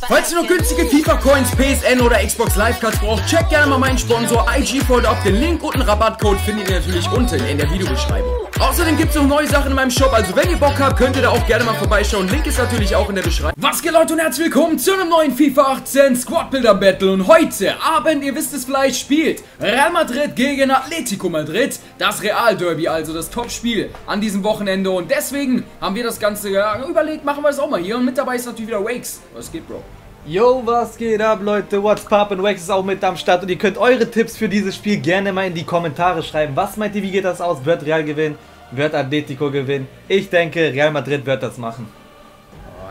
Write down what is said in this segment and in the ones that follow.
Falls ihr noch günstige FIFA-Coins, PSN oder Xbox Live-Cards braucht, checkt gerne mal meinen Sponsor IG Fold ab. Den Link und einen Rabattcode findet ihr natürlich unten in der Videobeschreibung. Außerdem gibt es noch neue Sachen in meinem Shop, also wenn ihr Bock habt, könnt ihr da auch gerne mal vorbeischauen. Link ist natürlich auch in der Beschreibung. Was geht Leute und herzlich willkommen zu einem neuen FIFA 18 Squad Builder Battle. Und heute Abend, ihr wisst es vielleicht, spielt Real Madrid gegen Atletico Madrid. Das Real Derby, also das Topspiel an diesem Wochenende. Und deswegen haben wir das Ganze überlegt, machen wir es auch mal hier. Und mit dabei ist natürlich wieder Wakes. Was geht, Bro? Yo, was geht ab, Leute? What's poppin'? Wax ist auch mit am Start und ihr könnt eure Tipps für dieses Spiel gerne mal in die Kommentare schreiben. Was meint ihr, wie geht das aus? Wird Real gewinnen? Wird Atletico gewinnen? Ich denke, Real Madrid wird das machen.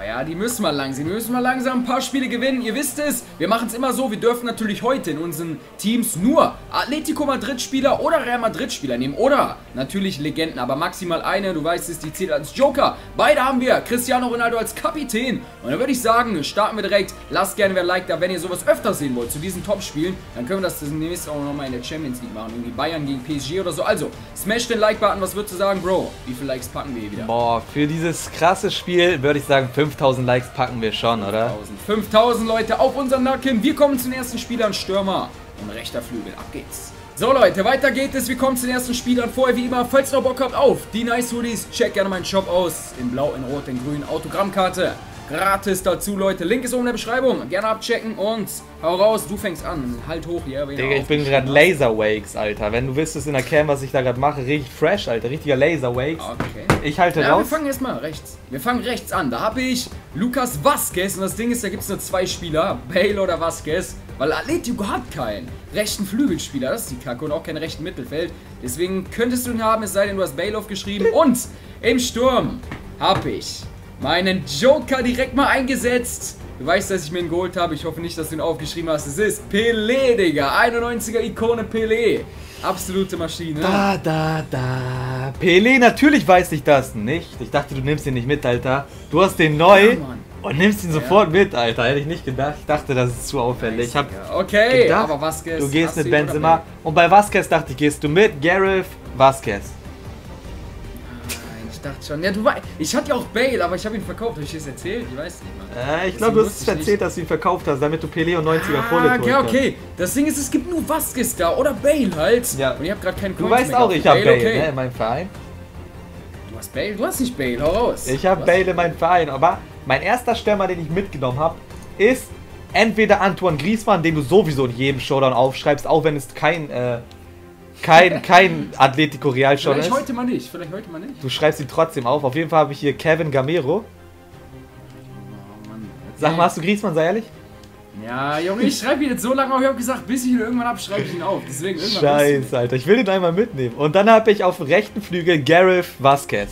Ja, die müssen wir langsam. Wir müssen mal langsam ein paar Spiele gewinnen. Ihr wisst es, wir machen es immer so. Wir dürfen natürlich heute in unseren Teams nur Atletico Madrid-Spieler oder Real Madrid-Spieler nehmen. Oder natürlich Legenden, aber maximal eine. Du weißt es, die zählt als Joker. Beide haben wir. Cristiano Ronaldo als Kapitän. Und dann würde ich sagen, starten wir direkt. Lasst gerne ein Like da, wenn ihr sowas öfter sehen wollt zu diesen Top-Spielen. Dann können wir das demnächst auch nochmal in der Champions League machen. Irgendwie Bayern gegen PSG oder so. Also, smash den Like-Button. Was würdest du sagen, Bro? Wie viele Likes packen wir hier wieder? Boah, für dieses krasse Spiel würde ich sagen 5000 Likes packen wir schon, oder? 5000. 5000 Leute auf unseren Nacken. Wir kommen zum ersten Spielern Stürmer und rechter Flügel. Ab geht's. So Leute, weiter geht es. Wir kommen zu den ersten Spielern. Vorher wie immer, falls ihr noch Bock habt auf die Nice Hoodies, checkt gerne meinen Shop aus. In blau, in rot, in grün, Autogrammkarte. Gratis dazu, Leute. Link ist oben in der Beschreibung. Gerne abchecken und hau raus. Du fängst an. Halt hoch hier. Digga, ich bin gerade Laser Wakes, Alter. Wenn du wüsstest in der Cam, was ich da gerade mache, richtig fresh, Alter. Richtiger Laser Wakes. Okay. Ich halte Ja, wir raus. fangen erstmal rechts. Wir fangen rechts an. Da habe ich Lukas Vasquez. Und das Ding ist, da gibt es nur zwei Spieler. Bale oder Vasquez. Weil Atletico hat keinen rechten Flügelspieler. Das ist die Kacke. Und auch keinen rechten Mittelfeld. Deswegen könntest du ihn haben, es sei denn, du hast Bale aufgeschrieben. Und im Sturm habe ich meinen Joker direkt mal eingesetzt. Du weißt, dass ich mir ihn geholt habe. Ich hoffe nicht, dass du ihn aufgeschrieben hast. Es ist Pelé, Digga. 91er Ikone Pelé. Absolute Maschine. Da, da, da. Pele, natürlich weiß ich das nicht. Ich dachte, du nimmst ihn nicht mit, Alter. Du hast den neu Ja, Mann. und nimmst ihn sofort mit, Alter. Hätte ich nicht gedacht. Ich dachte, das ist zu auffällig. Ich hab Okay, gedacht, aber Vasquez. du gehst mit Benzema. Und bei Vasquez dachte ich, gehst du mit Gareth Vasquez. Dachte schon. Ja, du weißt, ich hatte ja auch Bale, aber ich habe ihn verkauft. Habe ich das erzählt? Ich weiß nicht, Mann. Äh, ich glaube, du hast es erzählt, nicht. dass du ihn verkauft hast, damit du Pele und 90er Kohle Ah, okay, okay. Das Ding ist, es gibt nur Vasquez da oder Bale halt. Ja. Und ich habe gerade keinen Du Coins weißt mehr auch, ich habe Bale, okay. ne, in meinem Verein. Du hast Bale? Du hast nicht Bale, hau raus. Ich habe Du Bale in meinem Verein, aber mein erster Stürmer, den ich mitgenommen habe, ist entweder Antoine Griezmann, den du sowieso in jedem Showdown aufschreibst, auch wenn es kein äh, kein kein Atletico Real schon Vielleicht heute mal nicht, vielleicht heute mal nicht. Du schreibst ihn trotzdem auf. Auf jeden Fall habe ich hier Kevin Gamero. Oh Mann. Sag mal, hast du Griezmann, sei ehrlich? Ja, Junge, ich schreibe ihn jetzt so lange auf. Ich habe gesagt, bis ich ihn irgendwann hab, schreibe ich ihn auf. Deswegen irgendwann. Scheiße, Alter. Ich will den einmal mitnehmen. Und dann habe ich auf dem rechten Flügel Gareth Vasquez.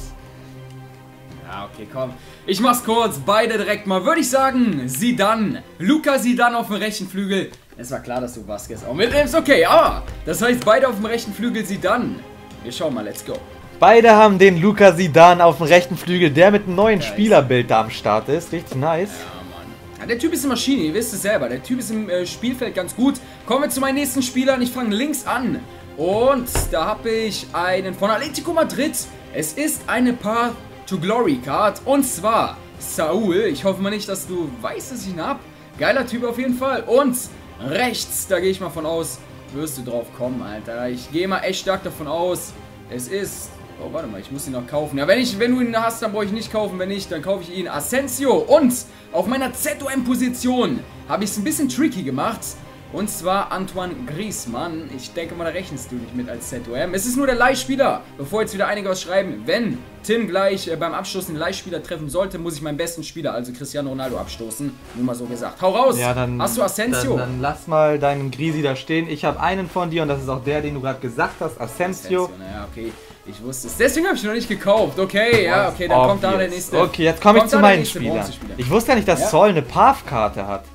Ja, okay, komm. Ich mach's kurz, beide direkt mal. Würde ich sagen, Sidan. Luca Sidan auf dem rechten Flügel. Es war klar, dass du Vasquez auch mitnimmst. Okay, aber das heißt, beide auf dem rechten Flügel Sidan. Wir schauen mal, let's go. Beide haben den Luca Sidan auf dem rechten Flügel, der mit einem neuen Nice. Spielerbild da am Start ist. Richtig nice. Ja, Mann. Ja, der Typ ist eine Maschine, ihr wisst es selber. Der Typ ist im äh, Spielfeld ganz gut. Kommen wir zu meinen nächsten Spielern. Ich fange links an. Und da habe ich einen von Atletico Madrid. Es ist eine Path to Glory Card. Und zwar Saul. Ich hoffe mal nicht, dass du weißt, dass ich ihn hab. Geiler Typ auf jeden Fall. Und rechts, da gehe ich mal von aus, wirst du drauf kommen, Alter. Ich gehe mal echt stark davon aus. Es ist Oh, warte mal, ich muss ihn noch kaufen. Ja, wenn, ich, wenn du ihn hast, dann brauche ich nicht kaufen. Wenn nicht, dann kaufe ich ihn. Asensio. Und auf meiner ZOM-Position habe ich es ein bisschen tricky gemacht. Und zwar Antoine Griezmann. Ich denke mal, da rechnest du nicht mit als ZOM. Es ist nur der Leihspieler. Bevor jetzt wieder einige was schreiben. Wenn Tim gleich äh, beim Abstoßen den Leihspieler treffen sollte, muss ich meinen besten Spieler, also Cristiano Ronaldo, abstoßen. Nur mal so gesagt. Hau raus. Ja, dann. Hast du Asensio? Dann, dann lass mal deinen Grisi da stehen. Ich habe einen von dir und das ist auch der, den du gerade gesagt hast. Asensio. Naja, okay. Ich wusste es. Deswegen habe ich ihn noch nicht gekauft. Okay, ja, okay, dann kommt da der Obvious. nächste. Okay, jetzt komme ich zu meinen Spielern. Ich wusste ja nicht, dass Ja. Sol eine Path-Karte hat.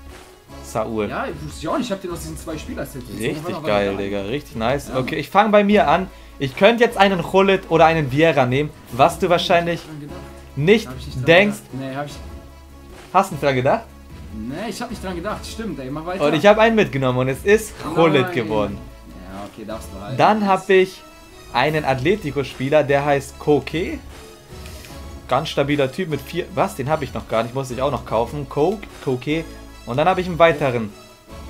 Saul. Ja, ich wusste ich auch nicht. Ich habe den aus diesen zwei Spielern Richtig geil, Digga. Richtig nice. Okay, ich fange bei mir an. Ich könnte jetzt einen Hullet oder einen Vieira nehmen, was du wahrscheinlich nicht nicht denkst. gedacht. Nee, hab ich. Hast du dran gedacht? Nee, ich hab nicht dran gedacht. Stimmt, ey, mach weiter. Und ich habe einen mitgenommen und es ist Hullet geworden. Ja, okay, darfst du halt. Dann habe ich einen Atletico-Spieler, der heißt Koke. Ganz stabiler Typ mit vier. Was? Den habe ich noch gar nicht, muss ich auch noch kaufen. Coke, Koke, Und dann habe ich einen weiteren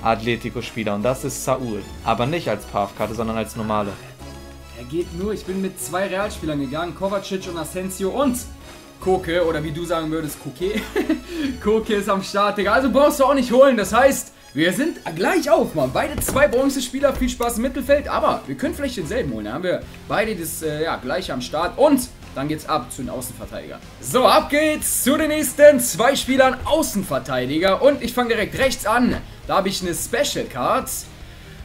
Atletico-Spieler und das ist Saul. Aber nicht als Pathkarte, sondern als normale. Er geht nur, ich bin mit zwei Realspielern gegangen, Kovacic und Asensio und Koke, oder wie du sagen würdest, Koke. Koke ist am Start, Digga. Also brauchst du auch nicht holen, das heißt, wir sind gleich auf, Mann. Beide zwei Bronzespieler, viel Spaß im Mittelfeld, aber wir können vielleicht denselben holen. Da haben wir beide das äh, ja, gleiche am Start und dann geht's ab zu den Außenverteidiger. So, ab geht's zu den nächsten zwei Spielern Außenverteidiger und ich fange direkt rechts an. Da habe ich eine Special Card.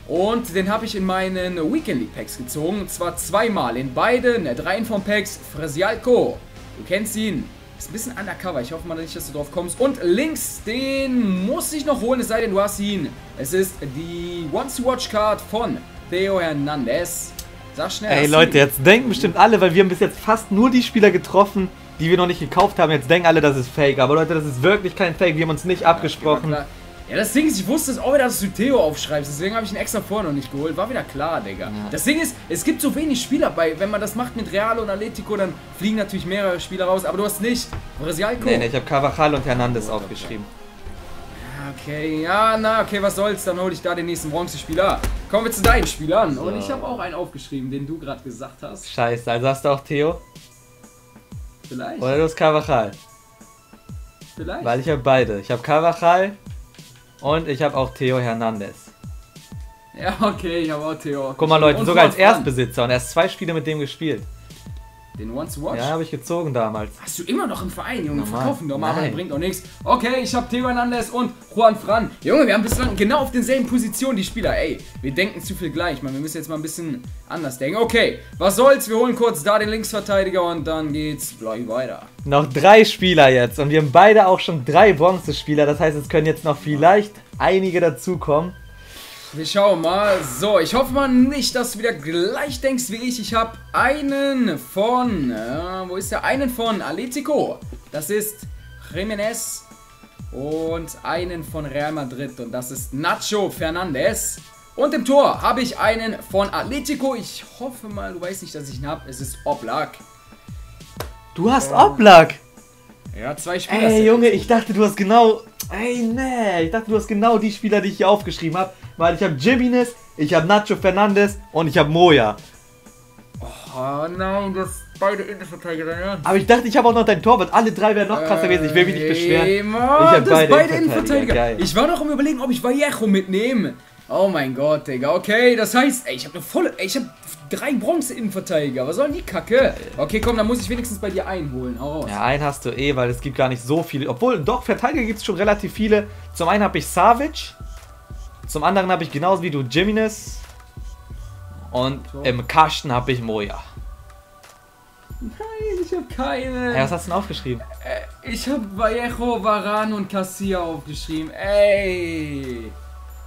Und den habe ich in meinen Weekend League Packs gezogen. Und zwar zweimal in beiden Reihenform Packs. Fresialco. Du kennst ihn. Ist ein bisschen undercover. Ich hoffe mal nicht, dass du drauf kommst. Und links, den muss ich noch holen, es sei denn, du hast ihn. Es ist die Once to Watch Card von Theo Hernandez. Sag schnell. Ey Leute, jetzt denken bestimmt alle, weil wir haben bis jetzt fast nur die Spieler getroffen, die wir noch nicht gekauft haben. Jetzt denken alle, das ist Fake. Aber Leute, das ist wirklich kein Fake. Wir haben uns nicht abgesprochen. Ja, das Ding ist, ich wusste es auch wieder, dass du Theo aufschreibst. Deswegen habe ich ihn extra vorher noch nicht geholt. War wieder klar, Digga. Ja. Das Ding ist, es gibt so wenig Spieler bei. Wenn man das macht mit Real und Atletico, dann fliegen natürlich mehrere Spieler raus. Aber du hast nicht Brasialco. Nee, nee, ich habe Carvajal und Hernandez oh, aufgeschrieben. Okay, ja, na, okay, was soll's. Dann hole ich da den nächsten Bronzespieler. Kommen wir zu deinen Spielern. So. Und ich habe auch einen aufgeschrieben, den du gerade gesagt hast. Scheiße, also hast du auch Theo? Vielleicht. Oder du hast Carvajal? Vielleicht. Weil ich habe beide. Ich habe Carvajal, und ich habe auch Theo Hernandez. Ja, okay, ich habe auch Theo. Guck mal, Leute, und sogar als Erstbesitzer und erst zwei Spiele mit dem gespielt. Den to Watch? Ja, habe ich gezogen damals. Hast du immer noch im Verein, Junge? Normal. Verkaufen doch mal, aber bringt auch nichts. Okay, ich habe Theo Hernandez und Juan Fran. Junge, wir haben bislang genau auf denselben Positionen die Spieler. Ey, wir denken zu viel gleich, man. Wir müssen jetzt mal ein bisschen anders denken. Okay, was soll's? Wir holen kurz da den Linksverteidiger und dann geht's gleich weiter. Noch drei Spieler jetzt und wir haben beide auch schon drei Bronzespieler. Das heißt, es können jetzt noch vielleicht einige dazukommen. Wir schauen mal. So, ich hoffe mal nicht, dass du wieder gleich denkst wie ich. Ich habe einen von... Äh, wo ist der? Einen von Atletico. Das ist Jiménez. Und einen von Real Madrid. Und das ist Nacho Fernandez. Und im Tor habe ich einen von Atletico. Ich hoffe mal, du weißt nicht, dass ich ihn habe. Es ist Oblak. Du hast ähm, Oblak? Ja, zwei Spieler. Ey, Junge, ich dachte, du hast genau... Ey, nee, ich dachte, du hast genau die Spieler, die ich hier aufgeschrieben habe weil ich habe Jimenez, ich habe Nacho Fernandes und ich habe Moja. Oh nein, das beide Innenverteidiger, ja. Aber ich dachte, ich habe auch noch dein Torwart. Alle drei wären noch krasser gewesen. Ich will mich nicht beschweren. Mann, ich habe beide, beide Innenverteidiger. Geil. Ich war noch am überlegen, ob ich Vallejo mitnehme. Oh mein Gott, Digga. Okay, das heißt, ey, ich habe eine volle. Ey, ich habe drei Bronze-Innenverteidiger. Was soll denn die Kacke? Okay, komm, dann muss ich wenigstens bei dir einholen. Oh. Ja, einen hast du eh, weil es gibt gar nicht so viele. Obwohl, doch, Verteidiger gibt es schon relativ viele. Zum einen habe ich Savic. Zum anderen habe ich genauso wie du Jimenez. Und so. im Kasten habe ich Moja. Nein, ich habe keine. Hey, was hast du denn aufgeschrieben? Äh, ich habe Vallejo, Varan und Cassia aufgeschrieben. Ey,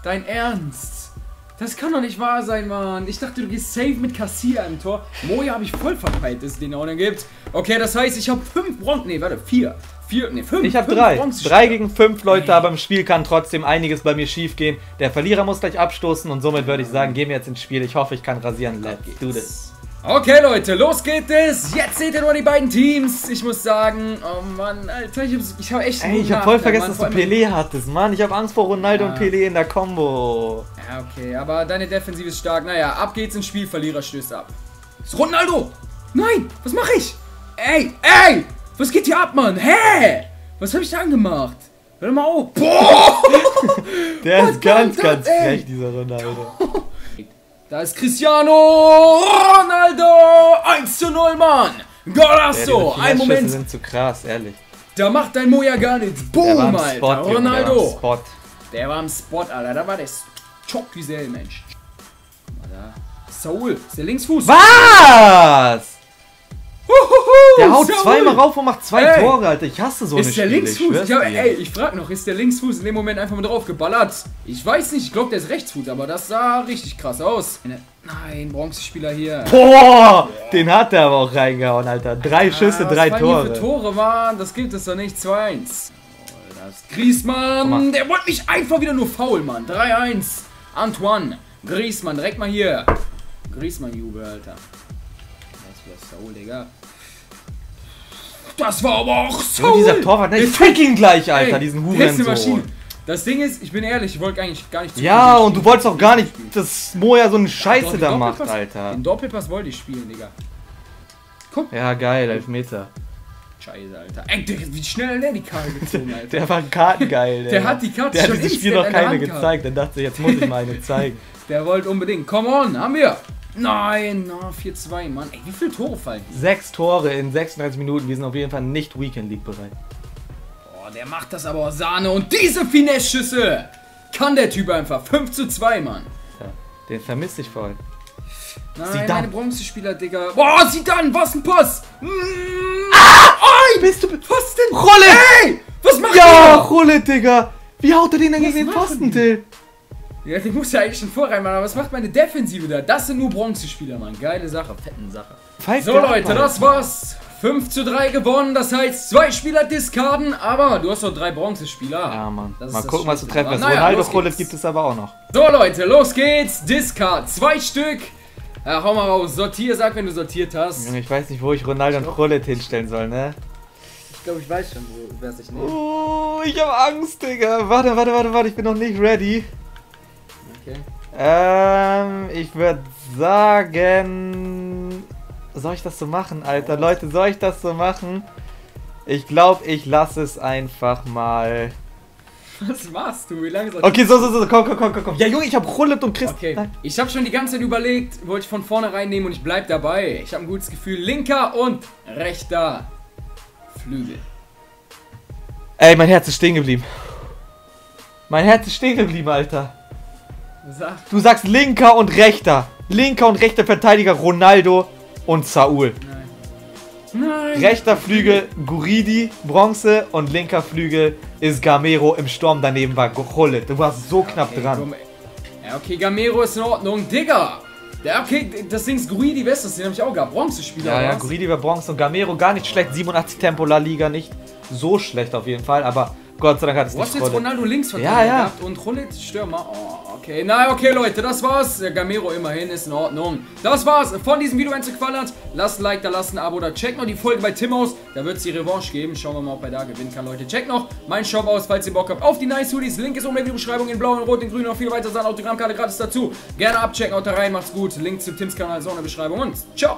dein Ernst? Das kann doch nicht wahr sein, Mann. Ich dachte, du gehst safe mit Cassia im Tor. Moja habe ich voll verpeilt, dass es den auch noch gibt. Okay, das heißt, ich habe fünf Bronzen. Ne, warte, vier. Vier, nee, fünf. Ich habe drei. Drei gegen fünf Leute, aber im Spiel kann trotzdem einiges bei mir schief gehen. Der Verlierer muss gleich abstoßen und somit würde ich sagen, gehen wir jetzt ins Spiel. Ich hoffe, ich kann rasieren. Let's do this. Okay, Leute, los geht es. Jetzt seht ihr nur die beiden Teams. Ich muss sagen, oh Mann, Alter, ich, ich habe echt. Ey, ich habe voll vergessen, Mann, dass du Pelé hattest, Mann. Ich habe Angst vor Ronaldo ja. und Pelé in der Combo. Ja, okay, aber deine Defensive ist stark. Naja, ab geht's ins Spiel. Verlierer stößt ab. Ist Ronaldo! Nein, was mache ich? Ey, ey! Was geht hier ab, Mann? Hä? Was habe ich da angemacht? Hör mal auf. Boah! Der ist ganz, ganz frech, dieser Ronaldo. Da ist Cristiano Ronaldo! 1 zu 0, Mann! Golasso! Ja, Ein Moment! sind zu krass, ehrlich. Da macht dein Moja gar nichts. Boom, Alter! Spot, Ronaldo! Der war, Spot. der war im Spot, Alter. Da war der Chock-Gesell, Mensch. Guck mal da. Saul, ist der Linksfuß. Was? Der haut zweimal rauf und macht zwei ey, Tore, Alter. Ich hasse so ist eine Ist der Linksfuß? Ich, hab, ey, ich frag noch, ist der Linksfuß in dem Moment einfach mal drauf geballert? Ich weiß nicht, ich glaube, der ist Rechtsfuß, aber das sah richtig krass aus. Nein, Bronzespieler hier. Boah, den hat er aber auch reingehauen, Alter. Drei Schüsse, ja, drei Tore. Hier für Tore waren, das gibt es doch nicht. 2-1. Das Griesmann, der wollte mich einfach wieder nur faul, Mann. 3-1. Antoine, Griesmann, direkt mal hier. Griesmann-Jubel, Alter. Das ist Saul, Digga. Das war aber auch so. dieser Torwart, ne? Ich fick ihn gleich, Alter, Ey, diesen Hurensohn. Das Ding ist, ich bin ehrlich, ich wollte eigentlich gar nicht Ja, und du wolltest auch gar nicht, dass Moja so eine Scheiße den da macht, Alter. Den Doppelpass wollte ich spielen, Digga. Guck. Ja, geil, Elfmeter. Scheiße, Alter. Ey, Digga, wie schnell der die Karte gezogen, Alter. Der war kartengeil, Der hat die Karte Der hat schon dieses Spiel noch in der keine gezeigt. Dann dachte ich, jetzt muss ich mal eine zeigen. Der wollte unbedingt. Come on, haben wir. Nein, na, 4-2, Mann. Ey, wie viele Tore fallen? Sechs Tore in 36 Minuten. Wir sind auf jeden Fall nicht Weekend League bereit. Boah, der macht das aber Sahne. Und diese Finesse-Schüsse kann der Typ einfach. 5 zu 2, Mann. Ja, den vermisse ich voll. Nein, Zidane. meine Bronzespieler, Digga. Boah, sieh dann, was ein Pass. Mm, Ey, bist du... was denn? Rolle! Ey, was macht Ja, der? Rolle, Digga! Wie haut er den denn Was gegen den Pfosten? Till? Ja, den muss ja eigentlich schon vorrein machen. Aber was macht meine Defensive da? Das sind nur Bronzespieler, Mann. Geile Sache. Fetten Sache. Pfeift So, Leute, das war's. 5 zu 3 gewonnen. Das heißt, zwei Spieler diskarden. Aber du hast doch drei Bronzespieler. Ja, Mann. Das ist Mal gucken, was du treffen wirst. Naja, Ronaldo los Rolle geht's. gibt es aber auch noch. So, Leute, los geht's. Discard. Zwei Stück. Ja, hau mal raus. Sortier, sag, wenn du sortiert hast. Junge, ich weiß nicht, wo ich Ronaldo und Rolle hinstellen soll, ne? Ich glaube, ich weiß schon, wo, wer sich nimmt. Oh, ich hab Angst, Digga. Warte, warte, warte, warte. Ich bin noch nicht ready. Okay. Ähm, ich würde sagen. Soll ich das so machen, Alter? Oh. Leute, soll ich das so machen? Ich glaube, ich lasse es einfach mal. Was machst du? Wie lange soll Okay, so, so, so, komm, komm, komm, komm, komm. Ja, Junge, ich hab Rullet und Chris. Okay, Nein. ich habe schon die ganze Zeit überlegt, wollte ich von vorne reinnehmen und ich bleib dabei. Ich habe ein gutes Gefühl. Linker und rechter Flügel. Ey, mein Herz ist stehen geblieben. Mein Herz ist stehen geblieben, Alter. Sag, Du sagst linker und rechter. Linker und rechter Verteidiger Ronaldo und Saul. nein. Nein. Rechter Flügel Guridi, Bronze und linker Flügel ist Gamero im Sturm. Daneben war Gullit. Du warst so knapp Okay, dran. komm. Ja, okay, Gamero ist in Ordnung. Digga! Ja, okay, das Ding ist Guidi Westes, den habe ich auch gehabt. Bronzespieler. Ja, ja? Guridi war Bronze und Gamero gar nicht schlecht. 87 Tempo La Liga nicht so schlecht auf jeden Fall, aber Gott sei Dank hat es nicht jetzt. Ronaldo links Ja, ja. gehabt und Rullit Stürmer. Oh, okay. Na, okay, Leute, das war's. Gamero immerhin ist in Ordnung. Das war's von diesem Video, wenn es gefallen hat. Lasst ein Like da, lasst ein Abo da. Checkt noch die Folge bei Tim aus. Da wird es die Revanche geben. Schauen wir mal, ob er da gewinnen kann, Leute. Checkt noch meinen Shop aus, falls ihr Bock habt auf die Nice Hoodies. Link ist oben in der Videobeschreibung in blau, in rot, in grün und noch viel weiter. Sein Autogrammkarte gratis dazu. Gerne abchecken, haut da rein, macht's gut. Link zu Tims Kanal ist auch in der Beschreibung und ciao.